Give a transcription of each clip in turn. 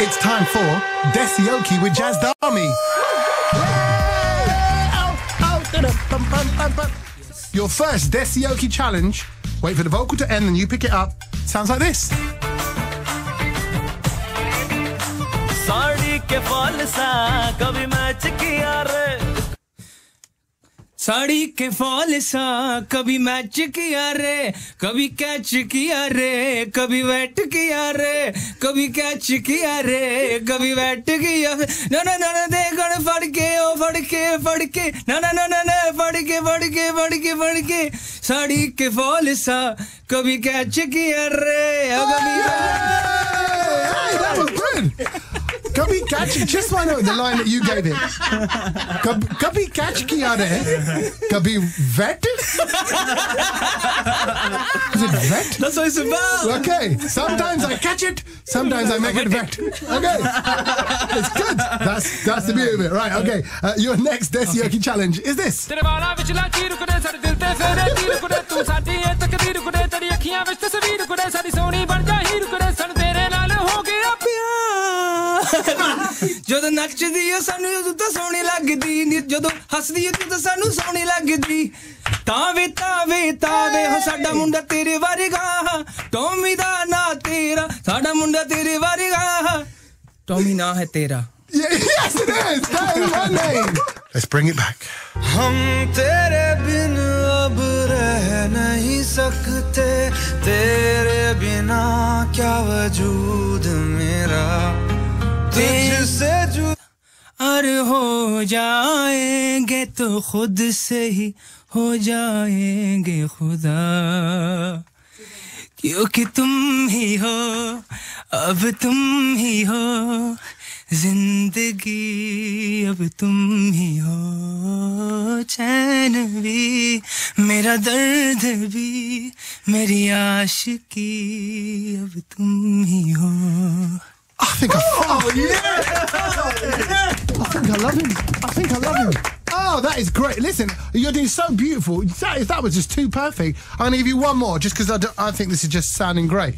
It's time for Desioki with Jazz Dami. Your first Desioki challenge. Wait for the vocal to end and you pick it up. Sounds like this. Sari के fall सा कभी match किया रे साड़ी के fall सा कभी match किया रे कभी कैच किया रे कभी वेट किया रे कभी कैच किया रे कभी वेट किया ना ना ना ना देखण फड़ के ओ फड़ के फड़ के ना ना ना ना ना फड़ के फड़ के फड़ के फड़ के साड़ी के फॉल सा कभी कैच किया रे कभी Kabhi catch, just want to know the line that you gave it. Kab- Kabhi catch kiya hai, kabhi vet. Is it vet? That's what it's about. Okay, sometimes I catch it, sometimes I make it vet. Okay, it's good. That's that's the beauty of it, right? Okay, uh, your next Desioki challenge is this. ਜਦੋਂ ਨੱਚਦੀ ਓ ਸਾਨੂੰ ਉਦੋਂ ਤਾਂ ਸੋਹਣੀ ਲੱਗਦੀ ਨੀ ਜਦੋਂ ਹੱਸਦੀ ਓ ਤਾਂ ਸਾਨੂੰ ਸੋਹਣੀ ਲੱਗਦੀ ਤਾਵੇ ਤਾਵੇ ਤਾਵੇ ਹੋ ਸਾਡਾ ਮੁੰਡਾ ਤੇਰੇ ਵਰਗਾ ਟੋਮੀ ਦਾ ਨਾਂ ਤੇਰਾ ਸਾਡਾ ਮੁੰਡਾ ਤੇਰੇ ਵਰਗਾ ਟੋਮੀ ਨਾਂ ਹੈ ਤੇਰਾ Yeah, yes, it is. That is my name. Let's bring it back. हम तेरे बिन अब रह नहीं सकते तेरे बिना क्या वजूद मेरा तुझसे और हो जाएँगे तो खुद से ही हो जाएँगे खुदा। क्योंकि तुम ही हो, अब तुम ही हो, ज़िंदगी अब तुम ही हो। चैन भी, मेरा दर्द भी, मेरी आशिकी अब तुम ही हो। I think I. Oh yeah! I think I love him. I think I love him. Oh, that is great. Listen, you're doing so beautiful. That, that was just too perfect. I'm going to give you one more just because I, do- I think this is just sounding great.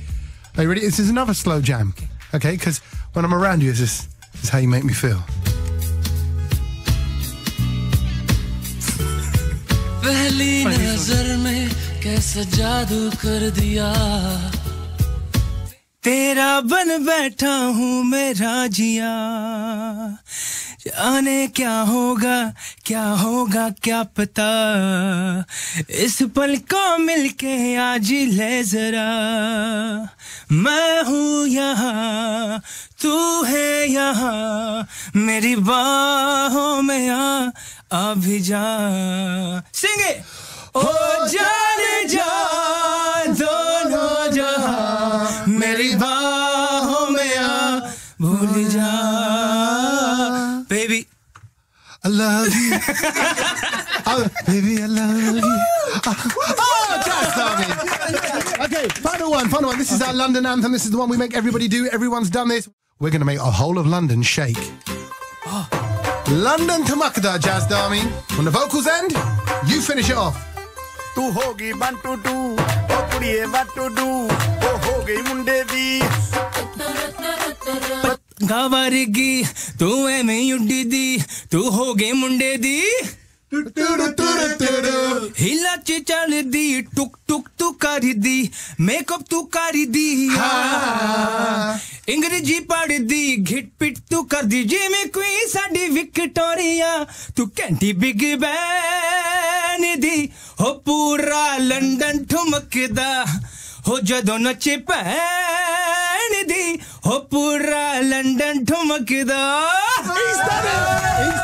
Are you ready? This is another slow jam. Okay? Because when I'm around you, it's just, this is how you make me feel. पहली नजर में कैसा जादू कर दिया तेरा बन बैठा हूँ मैं राजिया। जाने क्या होगा क्या होगा, क्या पता। इस पल को मिलके आज ले जरा। मैं हूँ यहाँ, तू है यहाँ। मेरी बाहों में आ आ भी जा। सिंगे। ओ जाने जा। भूल जा baby I love you. baby, I love you. Oh, jazz army. Okay, final one, final one. This is okay. our London anthem. This is the one we make everybody do. Everyone's done this. We're going to make a whole of London shake. Oh. London Tamakda, Jazz Dami. When the vocals end, you finish it off. Tu hogi do, o kuriye do, ਗਈ ਮੁੰਡੇ ਦੀ ਗਾਵਰਗੀ ਤੂੰ ਐਵੇਂ ਉੱਡੀ ਦੀ ਤੂੰ ਹੋ ਗਏ ਮੁੰਡੇ ਦੀ ਹਿਲਾ ਚ ਚੱਲਦੀ ਟੁਕ ਟੁਕ ਤੂੰ ਕਰਦੀ ਮੇਕਅਪ ਤੂੰ ਕਰਦੀ ਅੰਗਰੇਜ਼ੀ ਪੜਦੀ ਘਿਟ ਪਿਟ ਤੂੰ ਕਰਦੀ ਜਿਵੇਂ ਕੋਈ ਸਾਡੀ ਵਿਕਟੋਰੀਆ ਤੂੰ ਘੰਟੀ ਬਿਗ ਬੈਨ ਦੀ ਹੋ ਪੂਰਾ ਲੰਡਨ ਠੁਮਕਦਾ ਹੋ ਜਦੋਂ ਨੱਚੇ ਭੈਣ ਦੀ ਹੋ ਪੂਰਾ ਲੰਡਨ ਠੁਮਕਦਾ। He's done